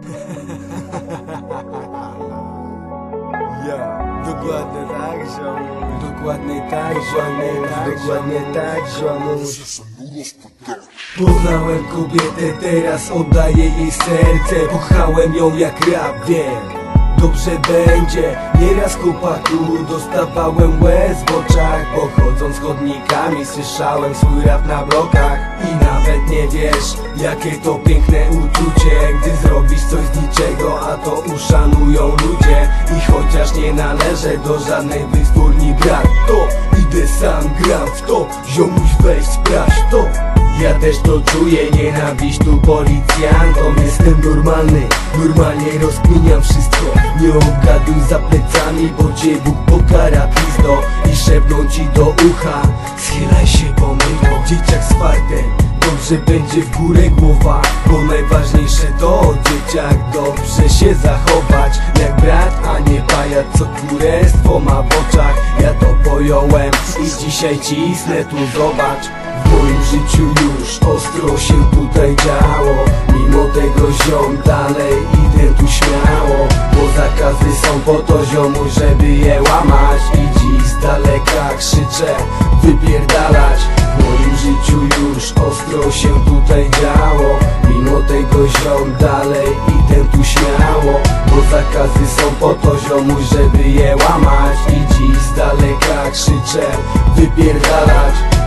yeah. Dokładnie tak, ziom. Dokładnie tak, ziomuś Dokładnie tak, ziomuś tak, Poznałem kobietę, teraz oddaję jej serce. Kochałem ją jak rap, wiem. Dobrze będzie. Nieraz chłopaku dostawałem łez w oczach. Pochodząc chodnikami słyszałem swój rap na blokach. I na wiesz Jakie to piękne uczucie Gdy zrobisz coś z niczego A to uszanują ludzie. I chociaż nie należę do żadnej wytwórni brat To idę sam, gram w to. Ziomuś weź sprawdź to. Ja też to czuję, nienawiść tu policjantom. Jestem normalny, normalnie rozkminiam wszystko. Nie obgaduj za plecami, bo cię Bóg pokara pizdo. I szepną ci do ucha Schylaj się pomyłką, dzieciak z fartem Dobrze będzie w górę głowa Bo najważniejsze to dzieciak Dobrze się zachować. Jak brat, a nie pajac Co kurestwo ma w oczach. Ja to pojąłem i dzisiaj cisnę tu zobacz. W moim życiu już ostro się tutaj działo. Mimo tego ziom dalej idę tu śmiało Bo zakazy są po to ziomu, żeby je łamać. I dziś z daleka krzyczę wypierdalać ostro się tutaj działo. Mimo tego ziom dalej idę tu śmiało. Bo zakazy są po to żeby je łamać. I dziś z daleka krzyczę wypierdalać